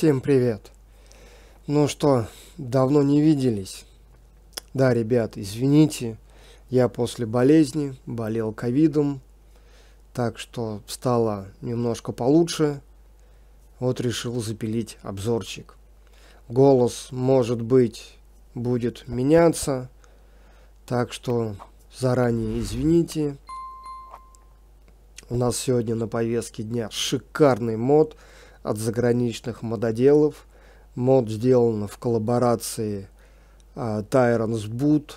Всем привет. Ну что, давно не виделись. Да, ребят, извините, я после болезни болел ковидом, так что стало немножко получше. Вот решил запилить обзорчик. Голос, может быть, будет меняться, так что заранее извините. У нас сегодня на повестке дня шикарный мод от заграничных мододелов. Мод сделан в коллаборации uh, Tyrants Boot,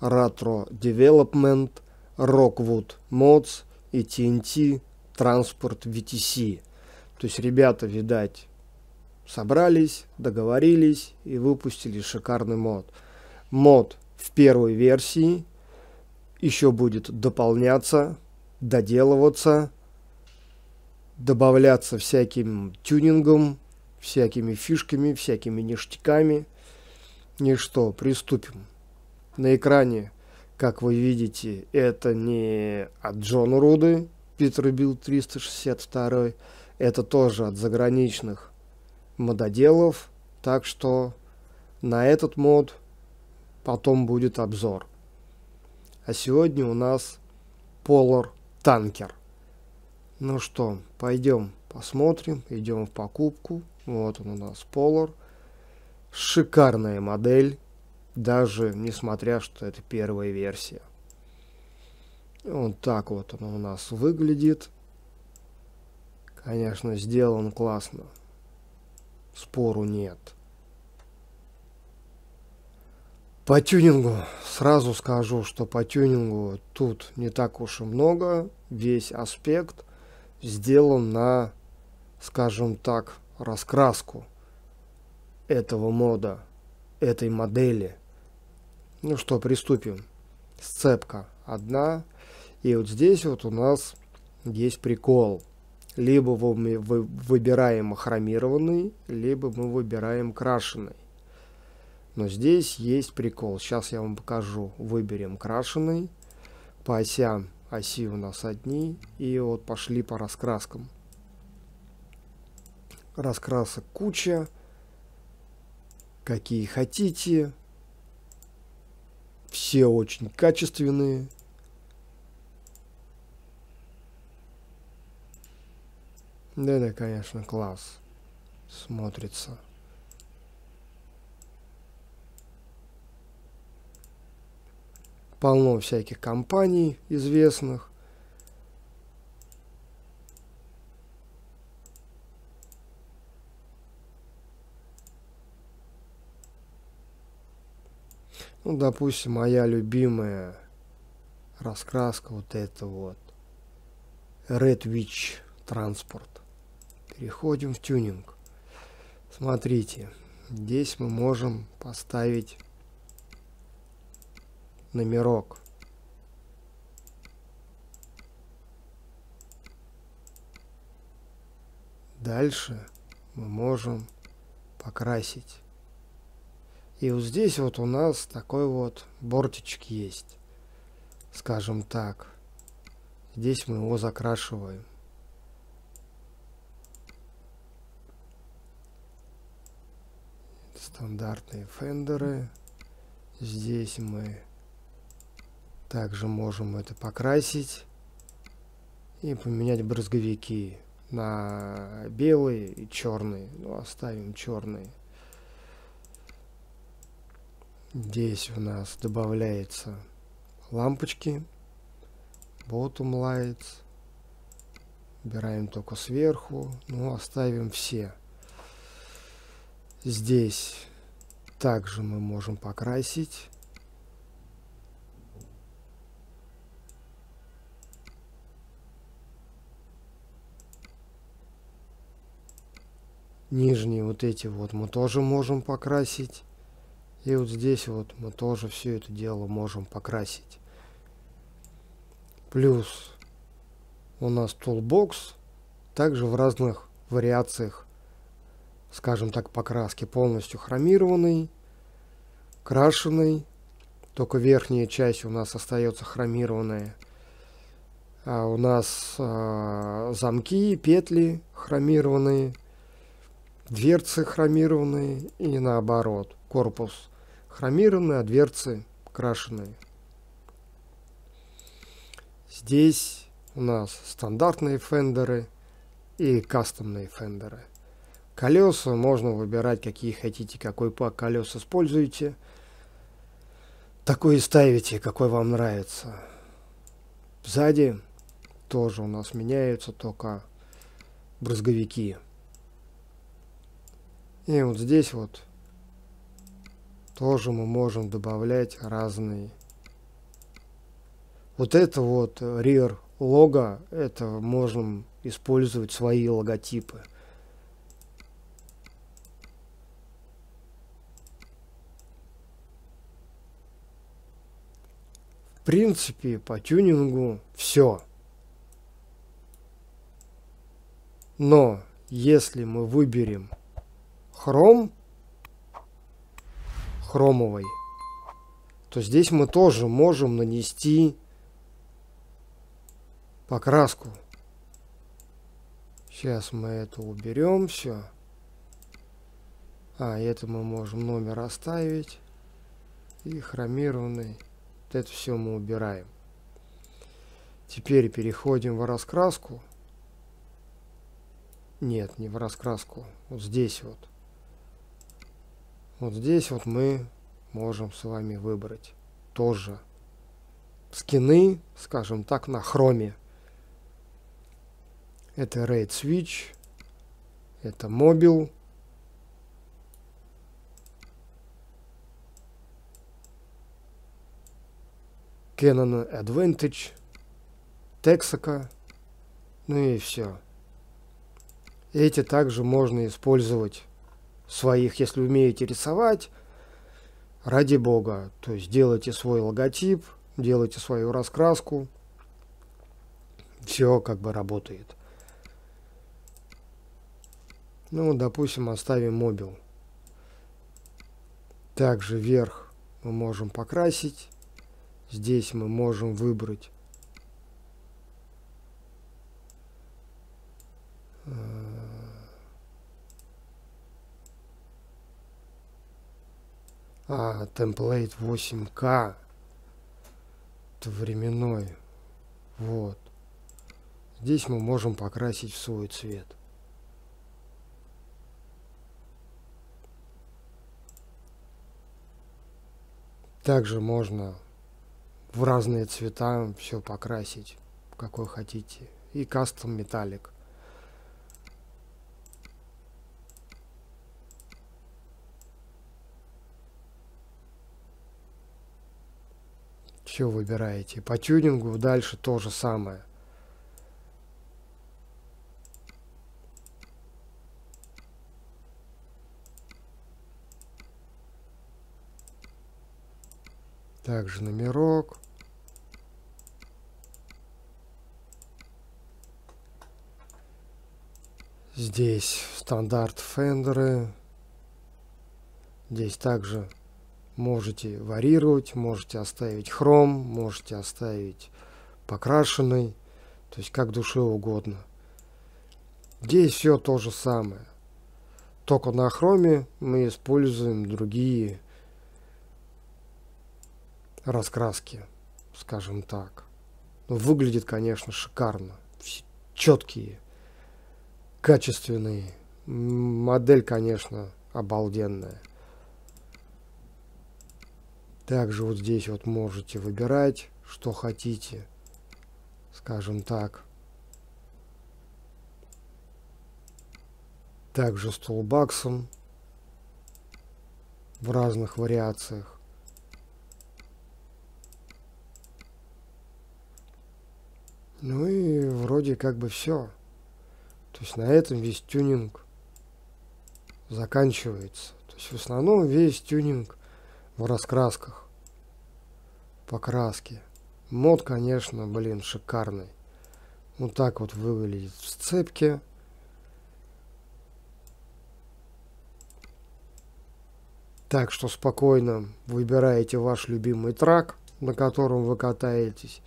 Retro Development, Rockwood Mods и TNT Transport VTC. То есть ребята, видать, собрались, договорились и выпустили шикарный мод. Мод в первой версии еще будет дополняться, доделываться, добавляться всяким тюнингом, всякими фишками, всякими ништяками. И что, приступим. На экране, как вы видите, это не от Джона Руды, Peterbilt 362, это тоже от заграничных мододелов, так что на этот мод потом будет обзор. А сегодня у нас Polar Tanker. Ну что, пойдем посмотрим, идем в покупку. Вот он у нас Polar. Шикарная модель, даже несмотря, что это первая версия. Вот так вот он у нас выглядит. Конечно, сделан классно. Спору нет. По тюнингу сразу скажу, что по тюнингу тут не так уж и много. Весь аспект сделан на, скажем так, раскраску этого мода, этой модели. Ну что, приступим. Сцепка одна. И вот здесь вот у нас есть прикол. Либо мы выбираем хромированный, либо мы выбираем крашеный. Но здесь есть прикол. Сейчас я вам покажу. Выберем крашеный. По осям оси у нас одни. И вот пошли по раскраскам. Раскрасок куча. Какие хотите. Все очень качественные. Да, это, конечно, класс. Смотрится. Полно всяких компаний известных. Ну, допустим, моя любимая раскраска вот это вот. Red Witch Transport. Переходим в тюнинг. Смотрите, здесь мы можем поставить номерок. Дальше мы можем покрасить. И вот здесь вот у нас такой вот бортичек есть. Скажем так. Здесь мы его закрашиваем. Стандартные фендеры. Здесь мы также можем это покрасить и поменять брызговики на белые и черные. Ну, оставим черные. Здесь у нас добавляется лампочки, bottom lights. Убираем только сверху, ну оставим все. Здесь также мы можем покрасить Нижние вот эти вот мы тоже можем покрасить. И вот здесь вот мы тоже все это дело можем покрасить. Плюс у нас toolbox также в разных вариациях, скажем так, покраски. Полностью хромированный, крашеный, только верхняя часть у нас остается хромированная. А у нас э, замки, петли хромированные дверцы хромированные и наоборот. Корпус хромированный, а дверцы крашеные. Здесь у нас стандартные фендеры и кастомные фендеры. Колеса можно выбирать, какие хотите, какой пак колес используете. Такой и ставите, какой вам нравится. Сзади тоже у нас меняются только брызговики. И вот здесь вот тоже мы можем добавлять разные. Вот это вот rear лого, это можем использовать свои логотипы. В принципе, по тюнингу все. Но если мы выберем хром хромовый, то здесь мы тоже можем нанести покраску. Сейчас мы это уберем все. А, это мы можем номер оставить. И хромированный. Вот это все мы убираем. Теперь переходим в раскраску. Нет, не в раскраску. Вот здесь вот. Вот здесь вот мы можем с вами выбрать тоже скины, скажем так, на хроме. Это RAID Switch, это Mobile. Canon Advantage, Texaco, ну и все. Эти также можно использовать своих, если умеете рисовать, ради бога. То есть делайте свой логотип, делайте свою раскраску. Все как бы работает. Ну, допустим, оставим мобил. Также вверх мы можем покрасить. Здесь мы можем выбрать А, темплейт 8К. Это временной. Вот. Здесь мы можем покрасить в свой цвет. Также можно в разные цвета все покрасить, какой хотите. И кастом металлик. Все выбираете. По тюнингу дальше то же самое. Также номерок. Здесь стандарт фендеры. Здесь также можете варьировать, можете оставить хром, можете оставить покрашенный, то есть как душе угодно. Здесь все то же самое. Только на хроме мы используем другие раскраски, скажем так. Но выглядит, конечно, шикарно. Четкие, качественные. Модель, конечно, обалденная. Также вот здесь вот можете выбирать, что хотите, скажем так. Также с тулбаксом в разных вариациях. Ну и вроде как бы все. То есть на этом весь тюнинг заканчивается. То есть в основном весь тюнинг в раскрасках, покраски. Мод, конечно, блин, шикарный. Вот так вот выглядит в сцепке. Так что спокойно выбираете ваш любимый трак, на котором вы катаетесь,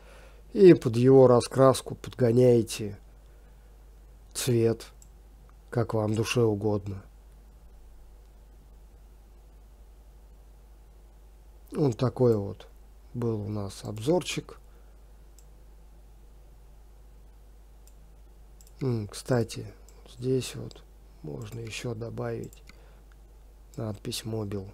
и под его раскраску подгоняете цвет, как вам душе угодно. Вот такой вот был у нас обзорчик. Кстати, здесь вот можно еще добавить надпись мобил.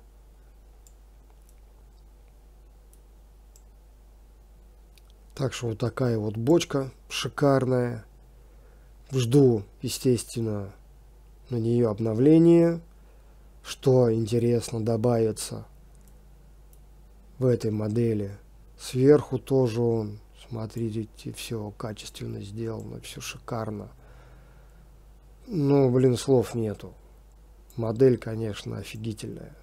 Так что вот такая вот бочка шикарная. Жду, естественно, на нее обновление. Что интересно добавится в этой модели. Сверху тоже он, смотрите, все качественно сделано, все шикарно. Ну, блин, слов нету. Модель, конечно, офигительная.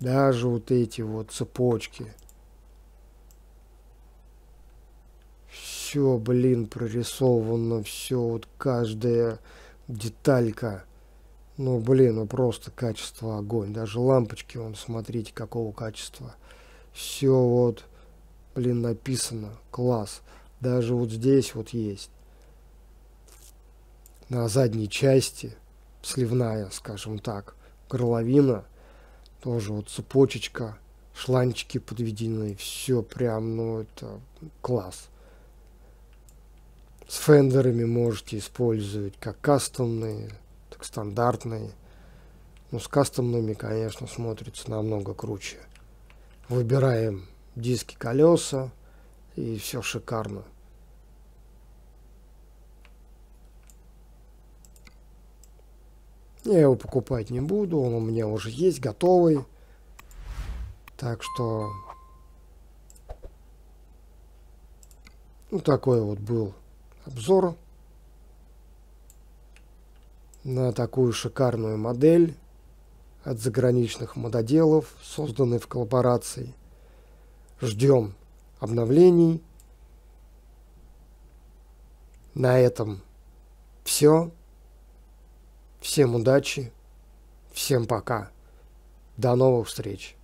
Даже вот эти вот цепочки. Все, блин, прорисовано, все, вот каждая деталька. Ну, блин, ну просто качество огонь. Даже лампочки, вон, смотрите, какого качества. Все вот, блин, написано. Класс. Даже вот здесь вот есть. На задней части, сливная, скажем так, горловина, тоже вот цепочечка, шланчики подведены. Все прям, ну, это класс. С фендерами можете использовать как кастомные, стандартные. Но с кастомными, конечно, смотрится намного круче. Выбираем диски колеса и все шикарно. Я его покупать не буду, он у меня уже есть, готовый. Так что... Ну, такой вот был обзор на такую шикарную модель от заграничных мододелов, созданной в коллаборации. Ждем обновлений. На этом все. Всем удачи. Всем пока. До новых встреч.